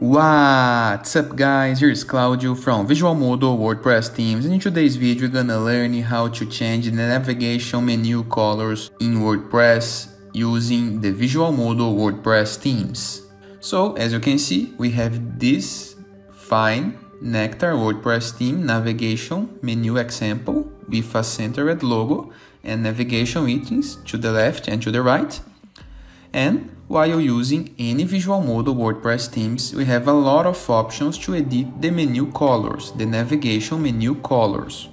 What's up guys, here's Claudio from Visualmodo WordPress Themes and in today's video we're gonna learn how to change the navigation menu colors in WordPress using the Visualmodo WordPress themes. So as you can see we have this fine Nectar WordPress theme navigation menu example with a centered logo and navigation items to the left and to the right. And while using any Visualmodo WordPress themes, we have a lot of options to edit the menu colors, the navigation menu colors.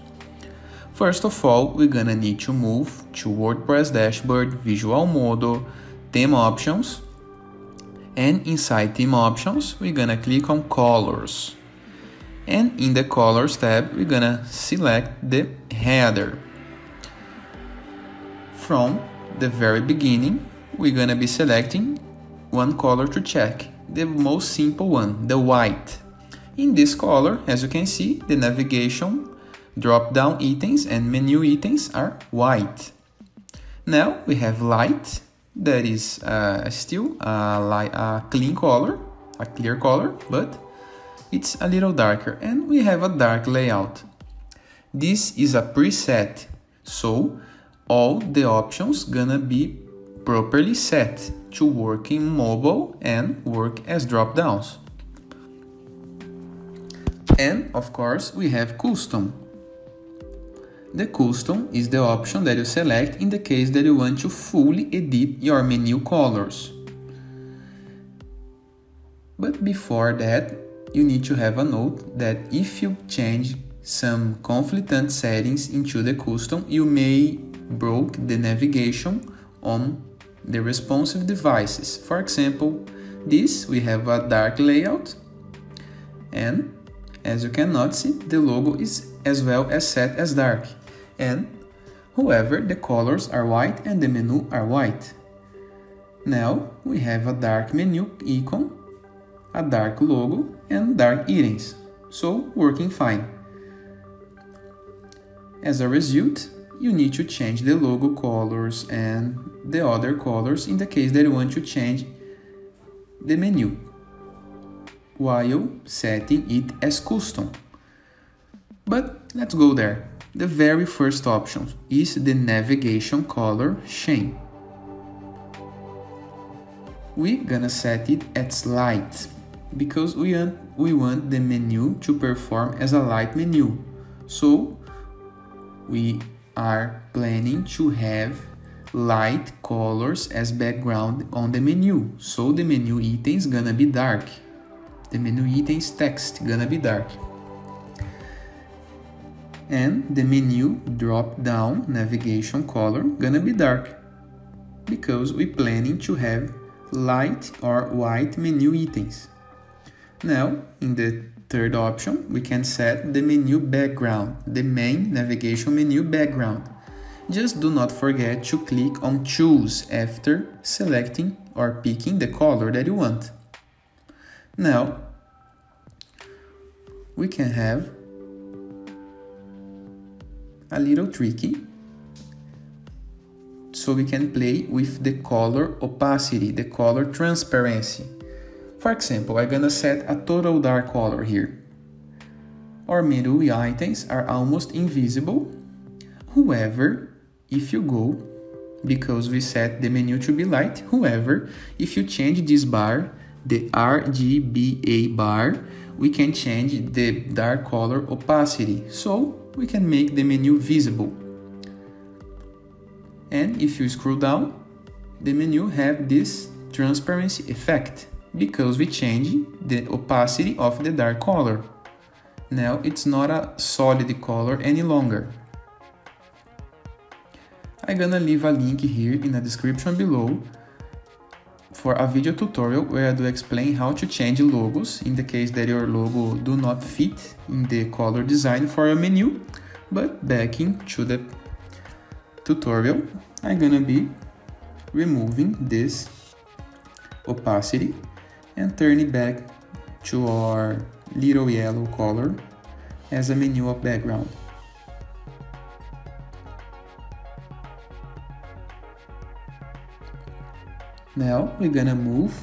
First of all, we're gonna need to move to WordPress dashboard, Visualmodo, theme options, and inside theme options, we're gonna click on colors. And in the colors tab, we're gonna select the header. From the very beginning, we're gonna be selecting one color to check, the most simple one, the white. In this color, as you can see, the navigation drop-down items and menu items are white. Now we have light, that is uh, still a, light, a clean color, a clear color, but it's a little darker. And we have a dark layout. This is a preset, so all the options gonna be properly set to work in mobile and work as drop-downs. And of course we have custom. The custom is the option that you select in the case that you want to fully edit your menu colors. But before that, you need to have a note that if you change some conflictant settings into the custom, you may broke the navigation on the responsive devices. For example, this we have a dark layout and as you cannot see, the logo is as well as set as dark. And however, the colors are white and the menu are white. Now we have a dark menu icon, a dark logo and dark items, so working fine. As a result, you need to change the logo colors and the other colors in the case that you want to change the menu while setting it as custom. But let's go there. The very first option is the navigation color shade. We're gonna set it as light because we want, we want the menu to perform as a light menu. So we are planning to have light colors as background on the menu. So the menu items gonna be dark. The menu items text gonna be dark. And the menu drop down navigation color gonna be dark because we planning to have light or white menu items. Now, in the Third option, we can set the menu background, the main navigation menu background. Just do not forget to click on choose after selecting or picking the color that you want. Now, we can have a little tricky so we can play with the color opacity, the color transparency. For example, I'm gonna set a total dark color here. Our middle items are almost invisible. However, if you go, because we set the menu to be light, however, if you change this bar, the RGBA bar, we can change the dark color opacity, so we can make the menu visible. And if you scroll down, the menu have this transparency effect because we change the opacity of the dark color. Now it's not a solid color any longer. I'm gonna leave a link here in the description below for a video tutorial where I do explain how to change logos in the case that your logo do not fit in the color design for your menu. But back into the tutorial, I'm gonna be removing this opacity and turn it back to our little yellow color as a menu of background. Now we're gonna move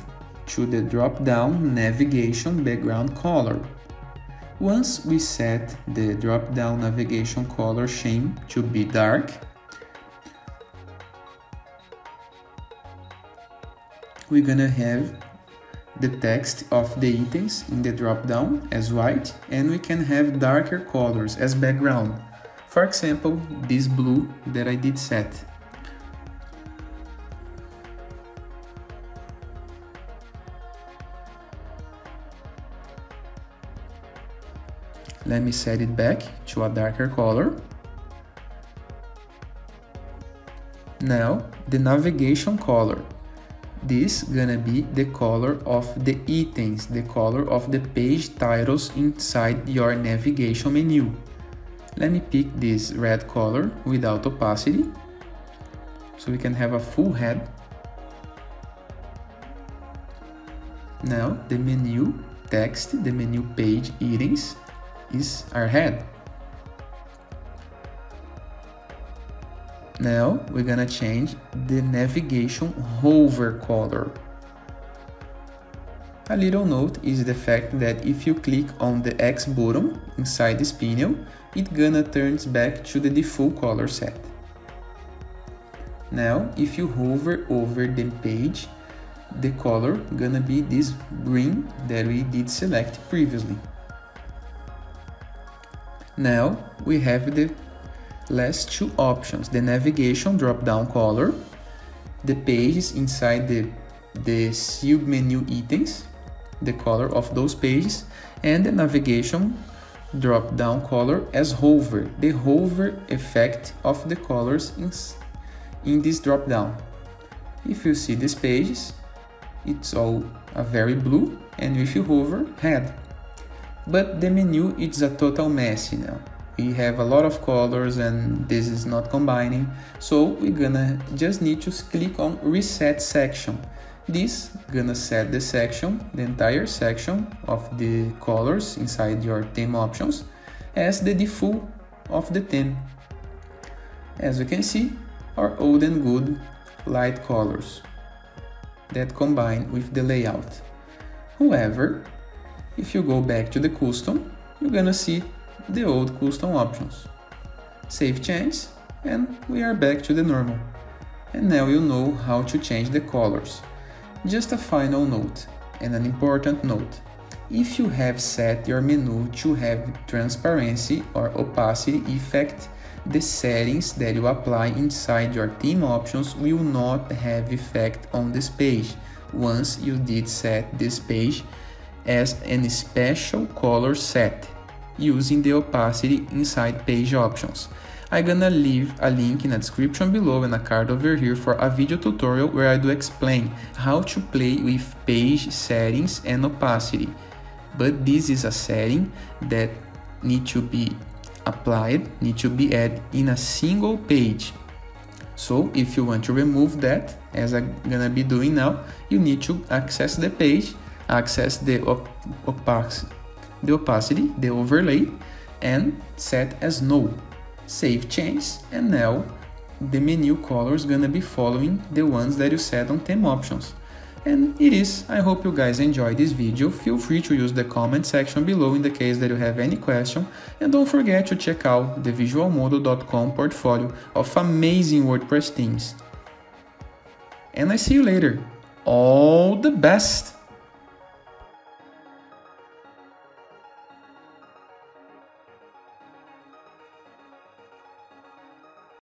to the drop-down navigation background color. Once we set the drop-down navigation color scheme to be dark, we're gonna have the text of the items in the drop-down as white and we can have darker colors as background. For example, this blue that I did set. Let me set it back to a darker color. Now, the navigation color. This gonna be the color of the items, the color of the page titles inside your navigation menu. Let me pick this red color without opacity, so we can have a full head. Now, the menu text, the menu page items is our head. Now we're gonna change the navigation hover color. A little note is the fact that if you click on the X button inside this panel, it gonna turns back to the default color set. Now, if you hover over the page, the color gonna be this green that we did select previously. Now we have the last two options, the navigation drop-down color, the pages inside the, the sealed menu items, the color of those pages, and the navigation drop-down color as hover, the hover effect of the colors in, in this drop-down. If you see these pages, it's all a very blue, and if you hover, red. But the menu is a total mess know. We have a lot of colors and this is not combining. So we're gonna just need to click on reset section. This gonna set the section, the entire section of the colors inside your theme options as the default of the theme. As you can see, our old and good light colors that combine with the layout. However, if you go back to the custom, you're gonna see the old custom options. Save change and we are back to the normal. And now you know how to change the colors. Just a final note and an important note. If you have set your menu to have transparency or opacity effect, the settings that you apply inside your theme options will not have effect on this page once you did set this page as an special color set using the opacity inside page options. I'm gonna leave a link in the description below and a card over here for a video tutorial where I do explain how to play with page settings and opacity. But this is a setting that need to be applied, need to be added in a single page. So if you want to remove that, as I'm gonna be doing now, you need to access the page access the, op opacity, the opacity, the overlay, and set as no. Save change, and now the menu color is gonna be following the ones that you set on theme options. And it is, I hope you guys enjoyed this video, feel free to use the comment section below in the case that you have any question, and don't forget to check out the visualmodo.com portfolio of amazing WordPress themes. And I see you later. All the best!